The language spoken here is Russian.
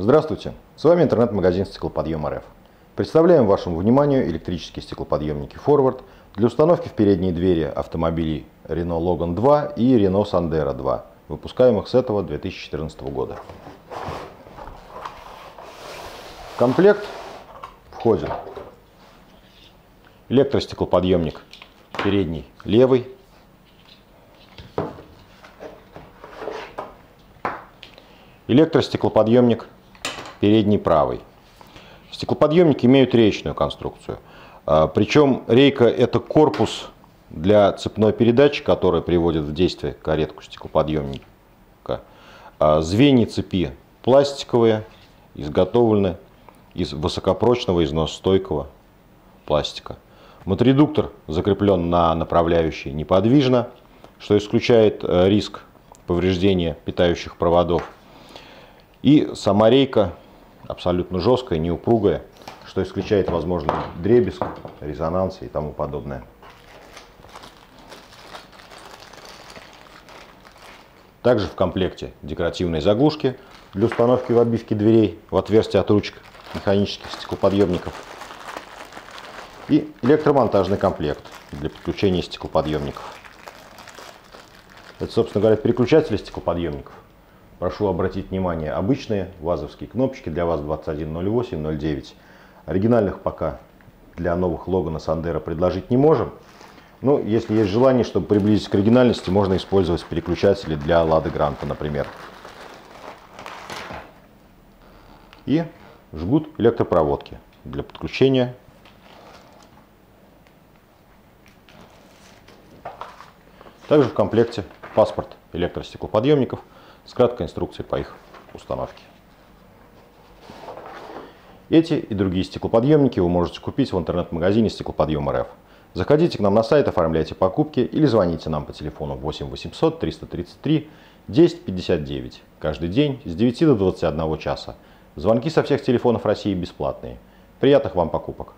Здравствуйте, с вами интернет-магазин «Стеклоподъем РФ». Представляем вашему вниманию электрические стеклоподъемники Forward для установки в передние двери автомобилей Renault Logan 2 и Renault Sandero 2, выпускаемых с этого 2014 года. В комплект входит электростеклоподъемник передний левый, электростеклоподъемник передний правый. Стеклоподъемники имеют речную конструкцию. А, Причем рейка это корпус для цепной передачи, который приводит в действие каретку стеклоподъемника. А, звенья цепи пластиковые, изготовлены из высокопрочного износостойкого пластика. Моторедуктор закреплен на направляющей неподвижно, что исключает э, риск повреждения питающих проводов. И сама рейка абсолютно жесткая, неупругая, что исключает возможный дребезг, резонанс и тому подобное. Также в комплекте декоративные заглушки для установки в обивке дверей в отверстие от ручек механических стеклоподъемников и электромонтажный комплект для подключения стеклоподъемников. Это, собственно говоря, переключатели стеклоподъемников. Прошу обратить внимание, обычные вазовские кнопочки для ВАЗ-2108-09. Оригинальных пока для новых Логана Сандера предложить не можем. Но если есть желание, чтобы приблизить к оригинальности, можно использовать переключатели для Лады Гранта, например. И жгут электропроводки для подключения. Также в комплекте паспорт электростеклоподъемников – с краткой инструкцией по их установке. Эти и другие стеклоподъемники вы можете купить в интернет-магазине «Стеклоподъем РФ». Заходите к нам на сайт, оформляйте покупки или звоните нам по телефону 8 800 333 1059 каждый день с 9 до 21 часа. Звонки со всех телефонов России бесплатные. Приятных вам покупок!